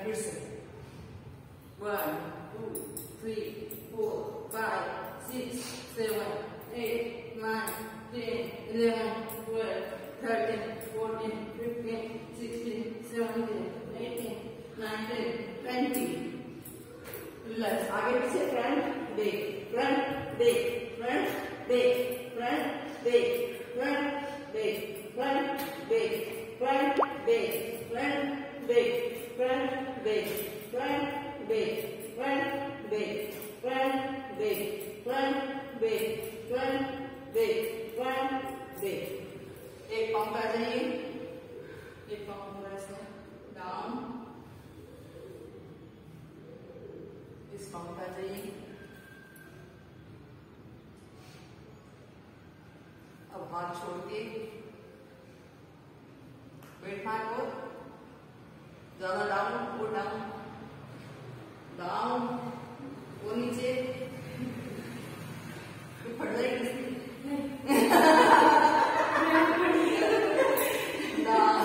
करें फिर से one two three four five six seven eight nine ten eleven twelve thirteen fourteen fifteen sixteen seventeen eighteen nineteen twenty plus आगे पीछे front back front back front back front back front, back, front, back, front, back, front, back, બે ત્રણ બે ત્રણ બે ત્રણ બે ત્રણ બે ત્રણ બે ત્રણ બે एक पाँव पे आ जाइए। एक पाँव पूरा इसमें डाउन इस पाँव पे आ जाइए। अब हाथ छोड़ के वेट मार को। ज़्यादा डाउन डाउन डाउन वो नीचे। फट जाएगी डाउन डाउन